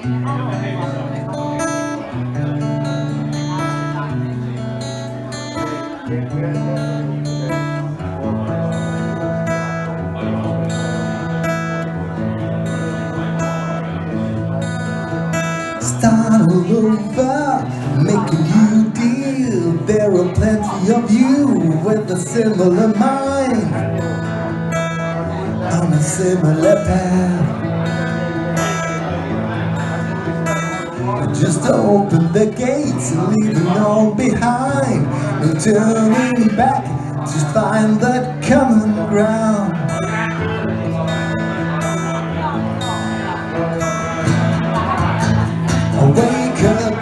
Start all over, make a new deal. There are plenty of you with a similar mind. On a similar path. Just open the gates and leave it all behind. No turning back, just find that common ground. Wake up,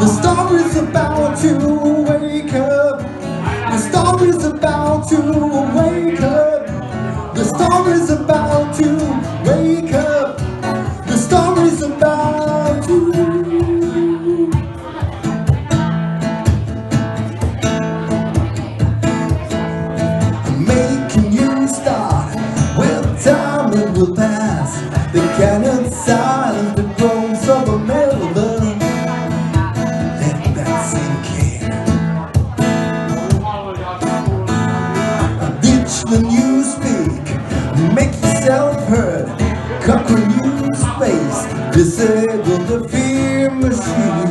the story's about to wake up. The story's about to wake up. Will pass. They cannot silence the groans over Melbourne. Let that sink in. Ditch the newspeak, make yourself heard. Conquer new space, disable the fear machine.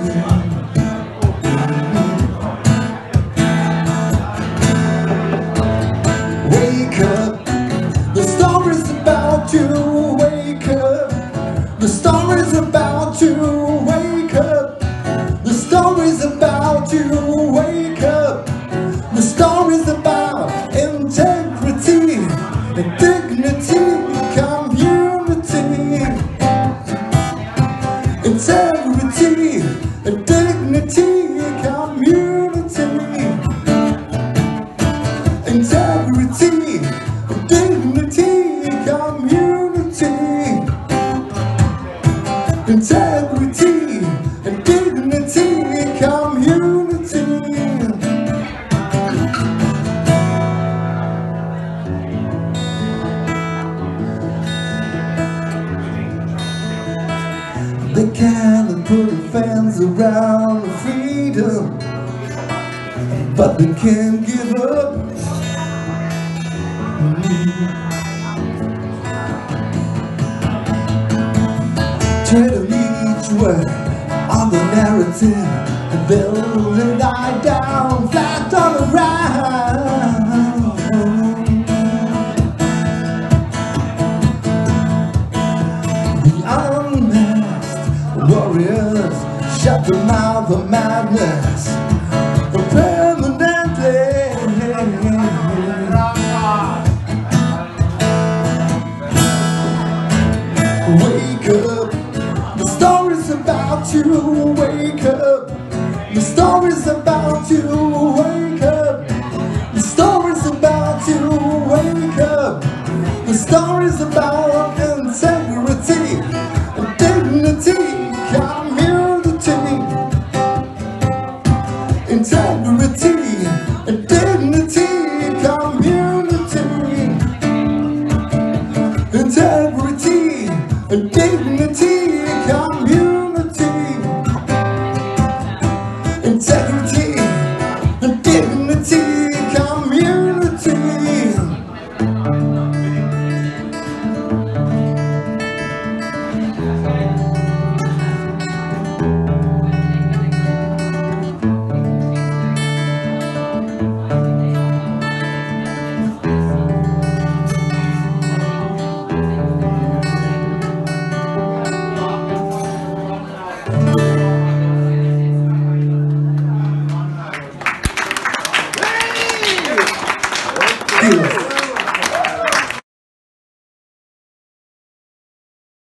Dignity, community. Integrity, dignity, community. Integrity, dignity, community. Integrity, They can't put a fence around freedom, but they can't give up. Turn each word on the narrative and build eye down flat on the ground. Shut the mouth of madness permanently. Wake up, the story's about to wake up. Dignity,